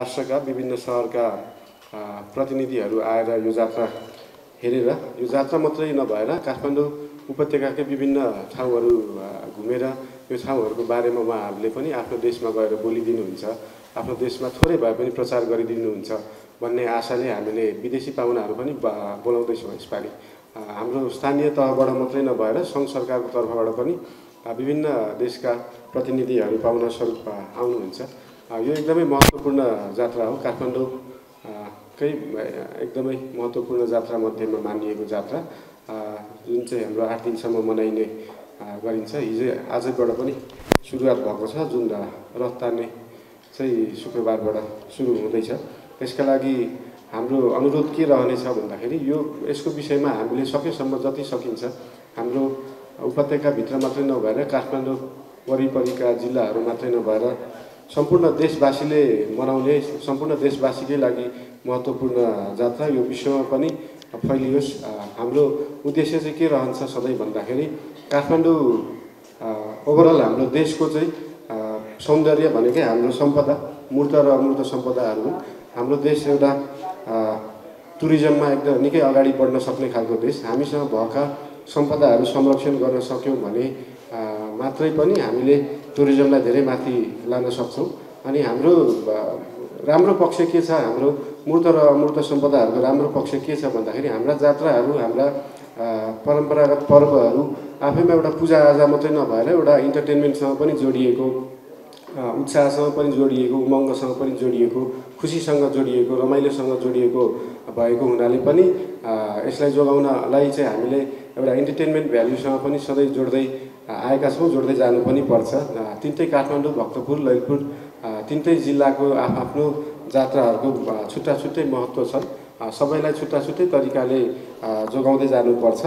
राष्ट्रका विभिन्न सहरका प्रतिनिधिहरू आएर यो जात्रा हेरेर यो जात्रा मात्रै नभएर काठमाडौँ उपत्यकाकै विभिन्न ठाउँहरू घुमेर यो ठाउँहरूको बारेमा उहाँहरूले पनि आफ्नो देशमा गएर बोलिदिनुहुन्छ आफ्नो देशमा थोरै भए पनि प्रचार गरिदिनुहुन्छ भन्ने आशाले हामीले विदेशी पाहुनाहरू पनि बोलाउँदैछौँ यसपालि। हाम्रो स्थानीय तहबाट मात्रै नभएर सङ्घ सरकारको तर्फबाट पनि विभिन्न देशका प्रतिनिधिहरू पाहुना स्वरूप आउनुहुन्छ। यो एकदमै महत्त्वपूर्ण जात्रा हो काठमाडौँ आ, कै एकदमै महत्त्वपूर्ण जात्रा मध्येमा मानिएको जात्रा। जुन चाहिँ हाम्रो आठ दिनसम्म मनाइने गरिन्छ हिजो आजबाट पनि सुरुवात भएको छ जुन रथ तान्ने चाहिँ शुक्रबारबाट सुरु हुँदैछ। त्यसका लागि हाम्रो अनुरोध के रहनेछ भन्दाखेरि यो यसको विषयमा हामीले सकेसम्म जति सकिन्छ हाम्रो उपत्यकाभित्र मात्रै नभएर काठमाडौँ वरिपरिका जिल्लाहरू मात्रै नभएर सम्पूर्ण देशवासीले मनाउने सम्पूर्ण देशवासीकै लागि महत्त्वपूर्ण जात्रा यो विश्वमा पनि फैलियोस्। हाम्रो उद्देश्य चाहिँ के रहन्छ सधैँ भन्दाखेरि काठमाडौँ ओभरअल हाम्रो देशको चाहिँ सौन्दर्य भनेकै हाम्रो सम्पदा मूर्त र अमूर्त सम्पदाहरू हुन्। हाम्रो देश एउटा टुरिज्ममा एकदम निकै अगाडि बढ्न सक्ने खालको देश। हामीसँग भएका सम्पदाहरू संरक्षण गर्न सक्यौँ भने मात्रै पनि हामीले टुरिज्मलाई धेरै माथि लान सक्छौँ। अनि हाम्रो राम्रो पक्ष के छ? हाम्रो मूर्त र अमूर्त सम्पदाहरूको राम्रो पक्ष के छ भन्दाखेरि हाम्रा जात्राहरू हाम्रा परम्परागत पर्वहरू आफैमा एउटा पूजाआजा मात्रै नभएर एउटा इन्टरटेनमेन्टसँग पनि जोडिएको उत्साहसँग पनि जोडिएको उमङ्गसँग पनि जोडिएको खुसीसँग जोडिएको रमाइलोसँग जोडिएको भएको हुनाले पनि यसलाई जोगाउनलाई चाहिँ हामीले एउटा इन्टरटेनमेन्ट भ्याल्युसँग पनि सधैँ जोड्दै आएका छौँ जोड्दै जानु पनि पर्छ। तिनटै काठमाडौँ भक्तपुर ललितपुर तिनटै जिल्लाको आफ्नो जात्राहरूको छुट्टा छुट्टै महत्त्व आ, सबैलाई छुट्टा छुट्टै तरिकाले जोगाउँदै जानुपर्छ।